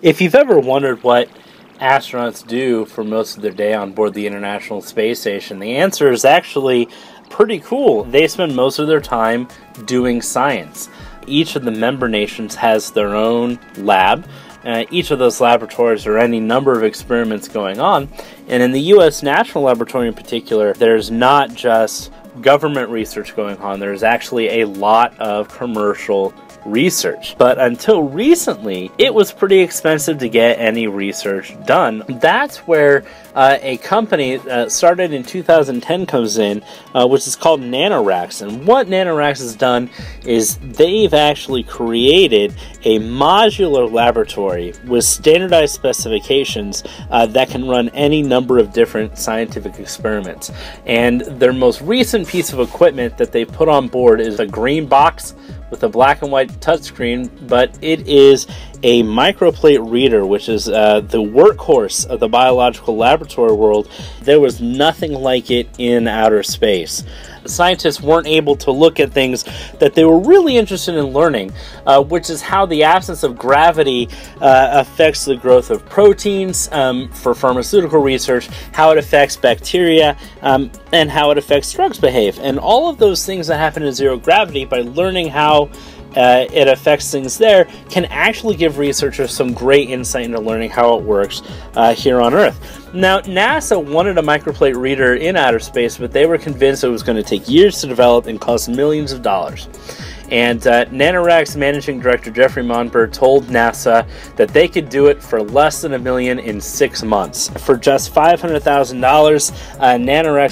If you've ever wondered what astronauts do for most of their day on board the International Space Station, the answer is actually pretty cool. They spend most of their time doing science. Each of the member nations has their own lab. Uh, each of those laboratories are any number of experiments going on. And in the U.S. National Laboratory in particular, there's not just government research going on, there's actually a lot of commercial research. But until recently, it was pretty expensive to get any research done. That's where uh, a company uh, started in 2010 comes in, uh, which is called NanoRacks. And what NanoRacks has done is they've actually created a modular laboratory with standardized specifications uh, that can run any number of different scientific experiments. And their most recent piece of equipment that they put on board is a green box with a black and white touchscreen, but it is a microplate reader, which is uh, the workhorse of the biological laboratory world. There was nothing like it in outer space scientists weren't able to look at things that they were really interested in learning, uh, which is how the absence of gravity uh, affects the growth of proteins um, for pharmaceutical research, how it affects bacteria, um, and how it affects drugs behave. And all of those things that happen in zero gravity, by learning how uh, it affects things there can actually give researchers some great insight into learning how it works uh, here on Earth. Now, NASA wanted a microplate reader in outer space, but they were convinced it was going to take years to develop and cost millions of dollars. And uh, managing director Jeffrey Manber told NASA that they could do it for less than a million in six months. For just $500,000, uh,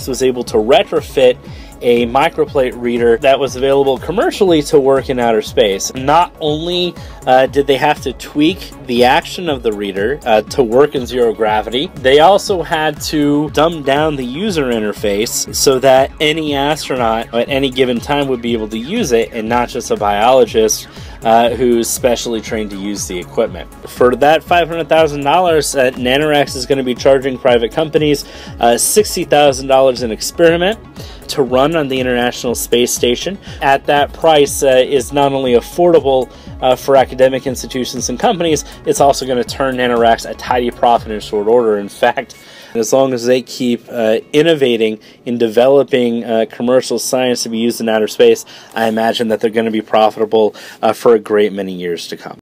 was able to retrofit a microplate reader that was available commercially to work in outer space. Not only uh, did they have to tweak the action of the reader uh, to work in zero gravity, they also had to dumb down the user interface so that any astronaut at any given time would be able to use it and not just a biologist uh, who's specially trained to use the equipment. For that $500,000, uh, NanoRacks is going to be charging private companies uh, $60,000 an experiment to run on the International Space Station. At that price uh, is not only affordable uh, for academic institutions and companies, it's also going to turn NanoRacks a tidy profit in short order. In fact, as long as they keep uh, innovating in developing uh, commercial science to be used in outer space, I imagine that they're going to be profitable uh, for a great many years to come.